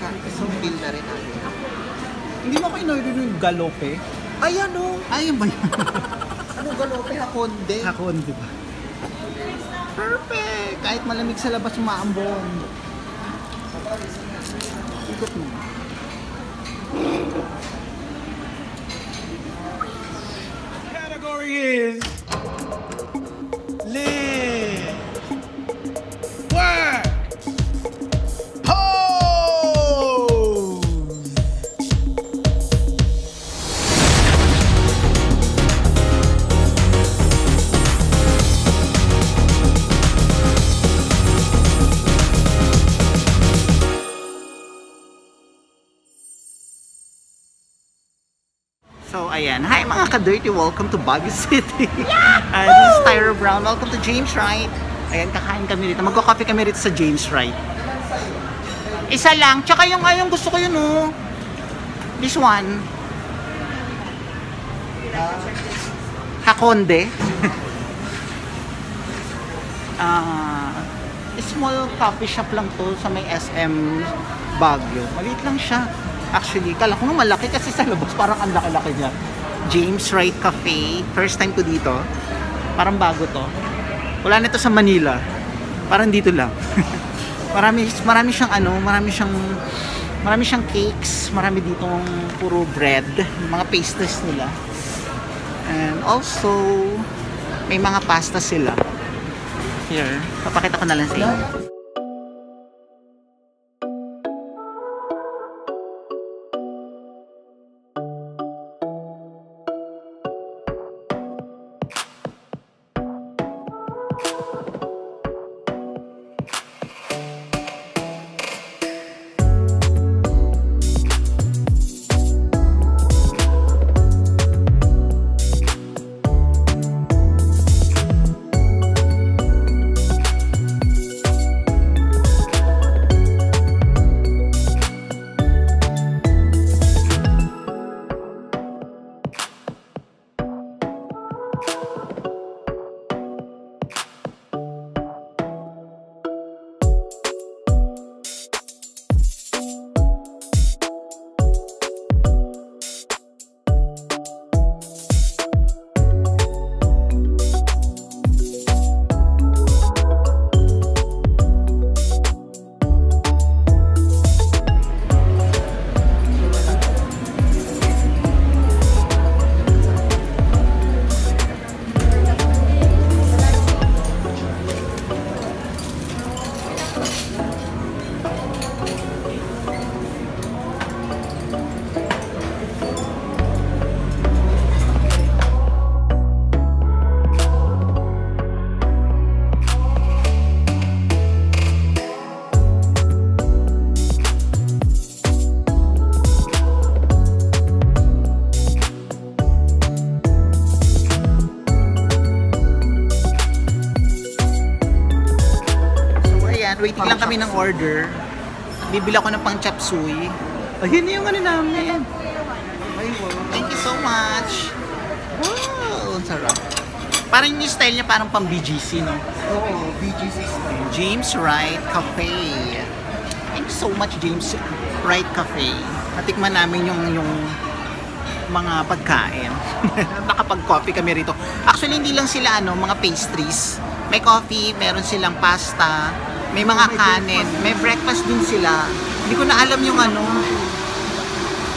So, feel na rin natin. Hindi mo ko in-order yung galope? Ay, ano? Ayun ba yun? Ano galope hakonde? Hakon, di ba? Perfect! Kahit malamig sa labas, umaambon. Ikot mo. category is live, ayan. Hi mga ka-dirty. Welcome to Baguio City. Uh, this is Tyra Brown. Welcome to James Wright. Ayan, kakain kami dito. Magko-coffee kami dito sa James Wright. Isa lang. Tsaka yung, ay, yung gusto ko yun, oh. This one. Hakonde. Ah, small coffee shop lang to sa may SM Baguio. Maliit lang siya. Actually, kala ko nung malaki kasi sa labas parang ang laki-laki niya. James Wright Cafe. First time ko dito. Parang bago to. Wala nito sa Manila. Parang dito lang. marami marami siyang ano, marami siyang marami siyang cakes, marami ditong puro bread, mga pastries nila. And also may mga pasta sila. Here, papakita ko na lang sa inyo. Waiting lang kami ng order. Bibili ako ng pang chop suey. Ayun yung ano namin. Ay, wow. Thank you so much. Wow, ang sarap. Parang yung style niya parang pang BGC, no? Oo, BGC style. James Wright Cafe. Thank you so much, James Wright Cafe. Natikman namin yung yung mga pagkain. Nakapag-coffee kami rito. Actually, hindi lang sila ano, mga pastries. May coffee, meron silang pasta, may mga kanin, may breakfast din sila. Hindi ko na alam yung ano,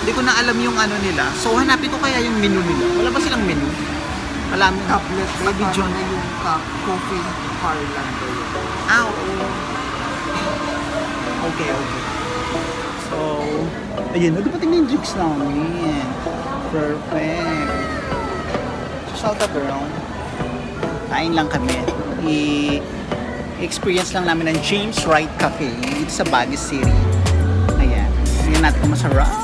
hindi ko na alam yung ano nila. So, hanapin ko kaya yung menu nila. Wala ba silang menu? Alam Tablet. Maybe John. na yung cup, coffee yun? Ah, oo. Okay, okay. So, ayun, dumating na yung drinks namin. Perfect. So, Salta Brown. Kain lang kami. I- experience lang namin ng James Wright Cafe dito sa Baguio City. Ayan. Tingnan natin kung masarap.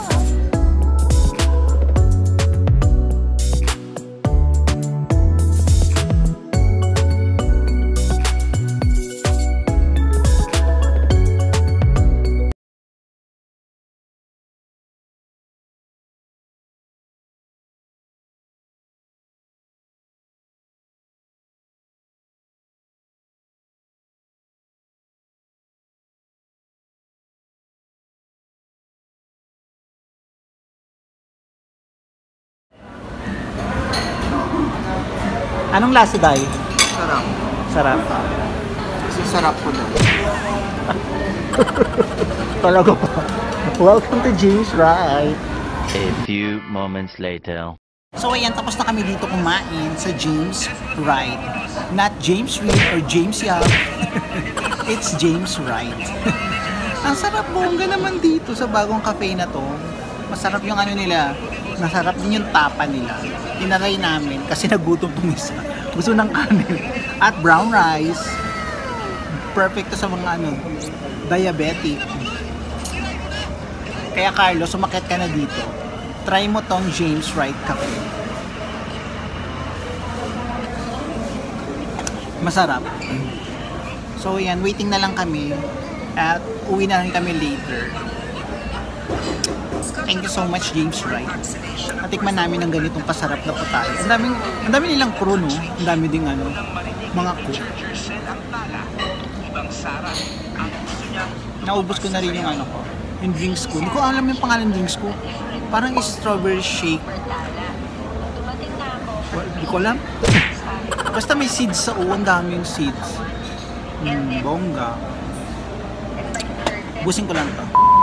Anong lasa, Day? Sarap. Sarap. Kasi sarap ko daw. Talaga pa. Welcome to James Wright. A few moments later. So ayan, tapos na kami dito kumain sa James Wright. Not James Reed or James Yap. It's James Wright. Ang sarap bongga naman dito sa bagong cafe na to. Masarap yung ano nila. Masarap din yung tapa nila. Tinaray namin kasi nagutom tong isa. Gusto ng kanin. At brown rice. Perfect to sa mga ano, diabetic. Kaya Carlos, sumakit ka na dito. Try mo tong James Wright Cafe. Masarap. So yan, waiting na lang kami. At uwi na rin kami later. Thank you so much James Wright. Natikman namin ng ganitong kasarap na putahe. Ang daming, ang dami nilang crew, no? Ang dami ding ano, mga cook. Naubos ko na rin yung ano ko, yung drinks ko. Hindi ko alam yung pangalan ng drinks ko. Parang is strawberry shake. Well, Hindi ko alam. Basta may seeds sa uwan, daming seeds. Hmm, bongga. Busin ko lang to.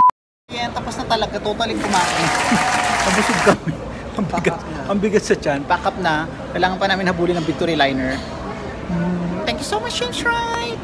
Yan, tapos na talaga. Totally kumain. Nabusog kami. Ang bigat, ang bigat sa tiyan. Pack up na. Kailangan pa namin habulin ng victory liner. Hmm, thank you so much, Wright!